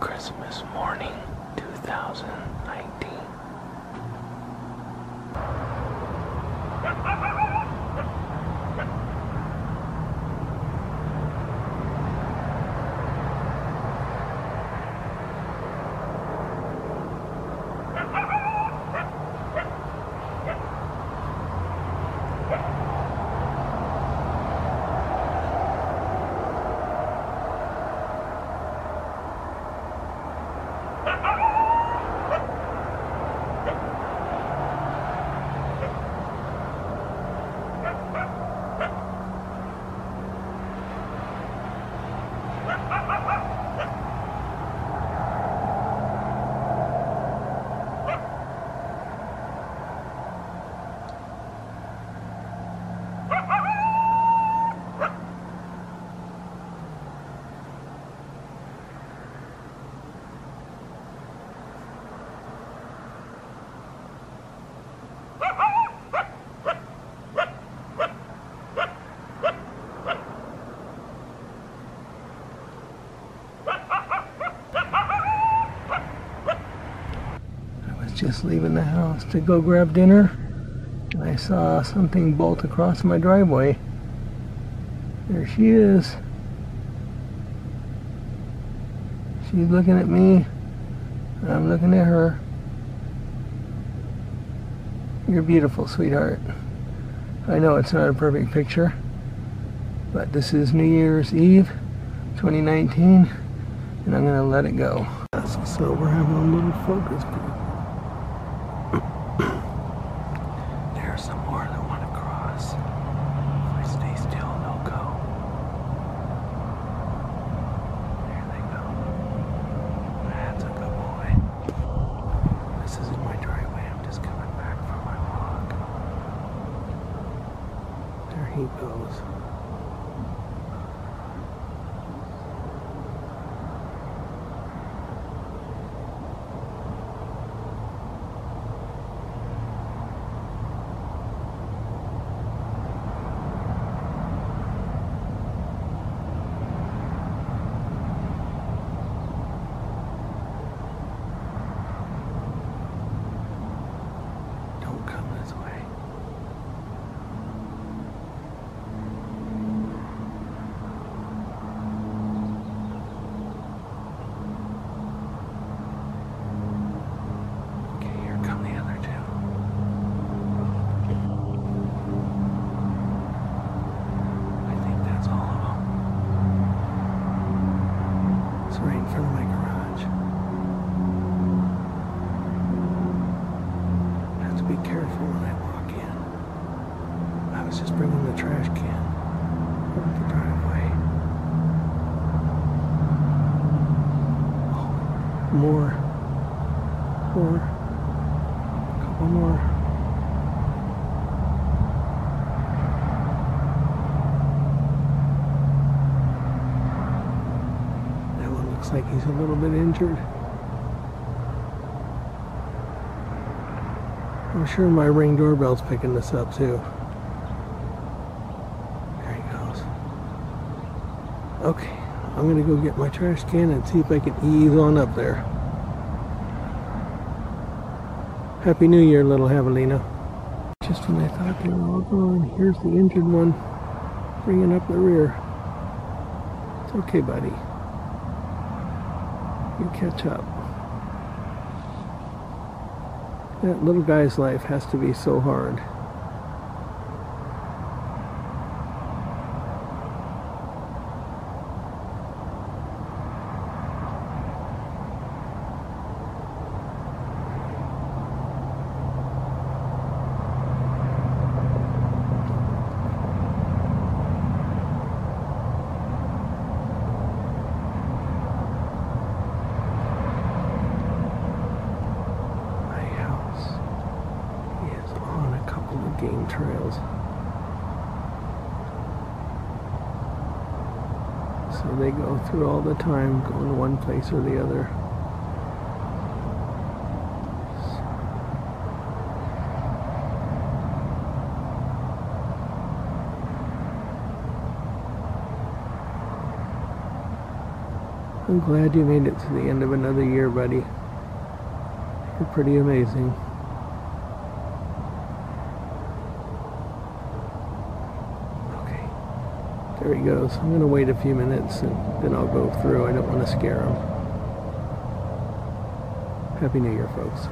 Christmas morning 2019. I was just leaving the house to go grab dinner and I saw something bolt across my driveway. There she is. She's looking at me. I'm looking at her. You're beautiful, sweetheart. I know it's not a perfect picture, but this is New Year's Eve 2019, and I'm going to let it go. So we're having a little focus group. There are some more that want to cross. If I stay still, they'll go. There they go. That's a good boy. This isn't my driveway. I'm just coming back from my walk. There he goes. Don't come this way. Okay, here come the other two. I think that's all of them. It's right in front of my garage. I have to be careful when I walk in. Was just bringing the trash can the driveway. Oh, more. More. Couple more. That one looks like he's a little bit injured. I'm sure my ring doorbell's picking this up too. There he goes. Okay, I'm gonna go get my trash can and see if I can ease on up there. Happy New Year, little Javelina. Just when I thought they were all gone, here's the injured one bringing up the rear. It's okay, buddy. You catch up. That little guy's life has to be so hard. My house is on a couple of game trails. So they go through all the time, going one place or the other. I'm glad you made it to the end of another year, buddy. You're pretty amazing. There he goes. I'm going to wait a few minutes and then I'll go through. I don't want to scare him. Happy New Year, folks.